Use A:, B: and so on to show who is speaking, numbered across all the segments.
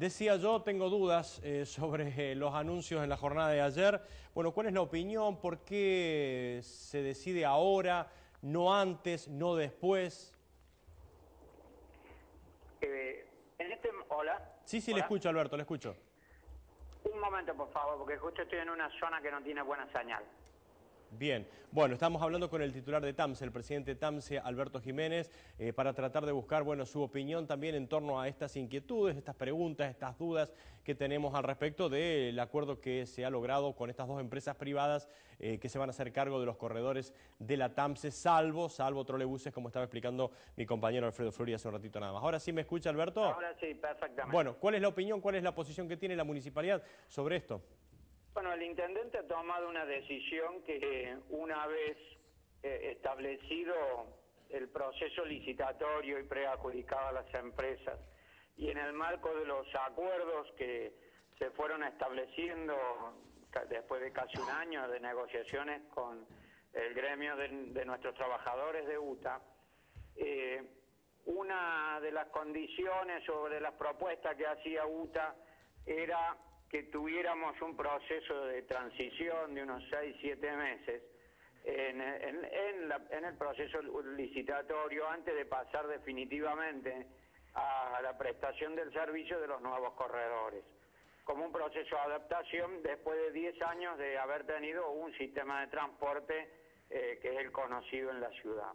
A: Decía yo, tengo dudas eh, sobre eh, los anuncios en la jornada de ayer. Bueno, ¿cuál es la opinión? ¿Por qué se decide ahora, no antes, no después?
B: Eh, en este, hola.
A: Sí, sí, le escucho, Alberto, le escucho.
B: Un momento, por favor, porque justo estoy en una zona que no tiene buena señal.
A: Bien, bueno, estamos hablando con el titular de TAMSE, el presidente TAMSE, Alberto Jiménez, eh, para tratar de buscar, bueno, su opinión también en torno a estas inquietudes, estas preguntas, estas dudas que tenemos al respecto del acuerdo que se ha logrado con estas dos empresas privadas eh, que se van a hacer cargo de los corredores de la TAMSE, salvo, salvo trolebuses, como estaba explicando mi compañero Alfredo Flori hace un ratito nada más. ¿Ahora sí me escucha, Alberto?
B: Ahora sí, perfectamente.
A: Bueno, ¿cuál es la opinión, cuál es la posición que tiene la municipalidad sobre esto?
B: Bueno, el intendente ha tomado una decisión que una vez eh, establecido el proceso licitatorio y preadjudicado a las empresas y en el marco de los acuerdos que se fueron estableciendo después de casi un año de negociaciones con el gremio de, nuestros trabajadores de UTA, eh, una de las condiciones sobre las propuestas que hacía UTA era que tuviéramos un proceso de transición de unos 6, 7 meses en, el proceso licitatorio antes de pasar definitivamente a la prestación del servicio de los nuevos corredores, como un proceso de adaptación después de 10 años de haber tenido un sistema de transporte eh, que es el conocido en la ciudad.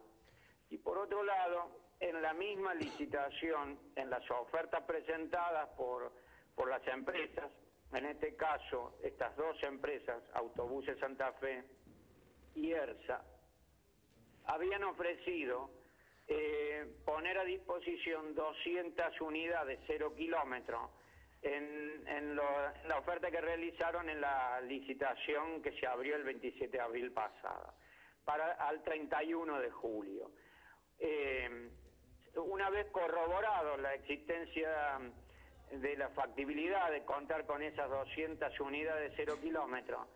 B: Y por otro lado, en la misma licitación, en las ofertas presentadas por, por las empresas, en este caso, estas dos empresas, Autobuses Santa Fe y ERSA, habían ofrecido eh, poner a disposición 200 unidades cero kilómetros en, la oferta que realizaron en la licitación que se abrió el 27 de abril pasado, para al 31 de julio. Eh, una vez corroborado la existencia de la factibilidad de contar con esas 200 unidades de cero kilómetros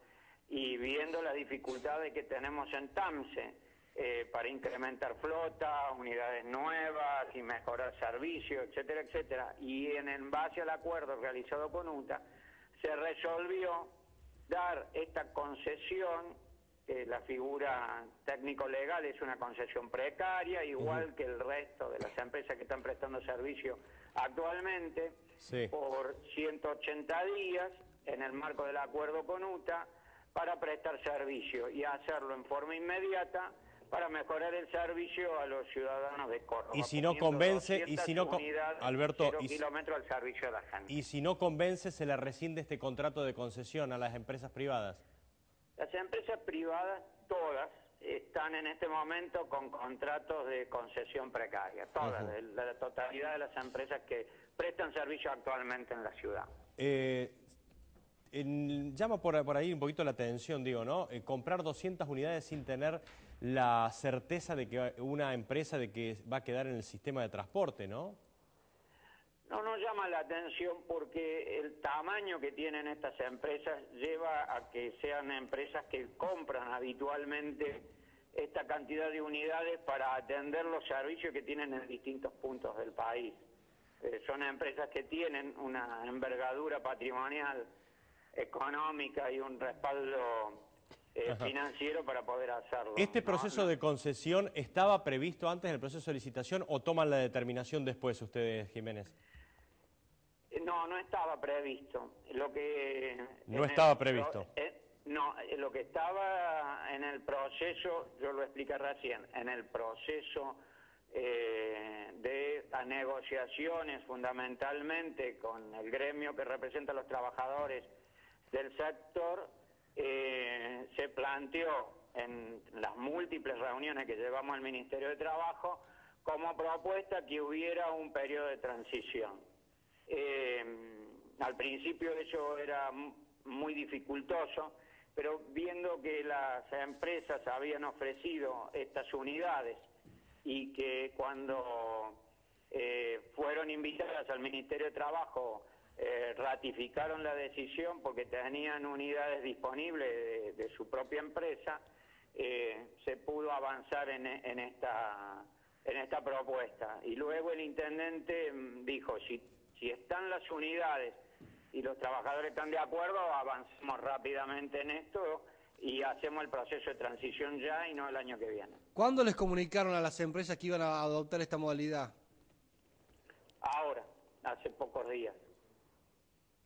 B: y viendo las dificultades que tenemos en TAMSE eh, para incrementar flota, unidades nuevas y mejorar servicios, etcétera, etcétera, y en, base al acuerdo realizado con UTA, se resolvió dar esta concesión, la figura técnico-legal es una concesión precaria, igual que el resto de las empresas que están prestando servicio actualmente, por 180 días en el marco del acuerdo con UTA para prestar servicio y hacerlo en forma inmediata para mejorar el servicio a los ciudadanos de Córdoba.
A: Y si no convence, y si no Alberto,
B: y, al servicio de la gente.
A: Y si no convence, se le rescinde este contrato de concesión a las empresas privadas.
B: Las empresas privadas todas están en este momento con contratos de concesión precaria, todas, la, totalidad de las empresas que prestan servicio actualmente en la ciudad.
A: Eh, llama por, por, ahí un poquito la atención, digo, ¿no? Eh, comprar 200 unidades sin tener la certeza de que una empresa de que va a quedar en el sistema de transporte, ¿no?
B: No nos llama la atención porque el tamaño que tienen estas empresas lleva a que sean empresas que compran habitualmente esta cantidad de unidades para atender los servicios que tienen en distintos puntos del país. Eh, son empresas que tienen una envergadura patrimonial, económica y un respaldo eh, financiero para poder hacerlo.
A: ¿Este proceso de concesión estaba previsto antes del proceso de licitación o toman la determinación después ustedes, Jiménez?
B: No, no estaba previsto. Lo que
A: no estaba previsto.
B: Eh, no, lo que estaba en el proceso, yo lo expliqué recién, en el proceso eh, de negociaciones fundamentalmente con el gremio que representa a los trabajadores del sector, eh, se planteó en las múltiples reuniones que llevamos al Ministerio de Trabajo como propuesta que hubiera un periodo de transición. Eh, al principio eso era muy dificultoso, pero viendo que las empresas habían ofrecido estas unidades y que cuando eh, fueron invitadas al Ministerio de Trabajo eh, ratificaron la decisión porque tenían unidades disponibles de, su propia empresa, se pudo avanzar en, esta, en esta propuesta. Y luego el intendente mm, dijo, si Si están las unidades y los trabajadores están de acuerdo, avanzamos rápidamente en esto y hacemos el proceso de transición ya y no el año que viene.
C: ¿Cuándo les comunicaron a las empresas que iban a adoptar esta modalidad?
B: Ahora, hace pocos días.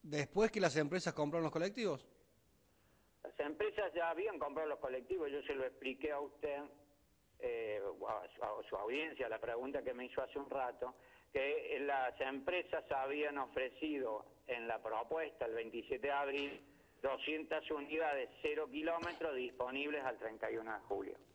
C: ¿Después que las empresas compraron los colectivos?
B: Las empresas ya habían comprado los colectivos, yo se lo expliqué a usted, eh, a, su, audiencia, la pregunta que me hizo hace un rato, que las empresas habían ofrecido en la propuesta el 27 de abril 200 unidades cero kilómetros disponibles al 31 de julio.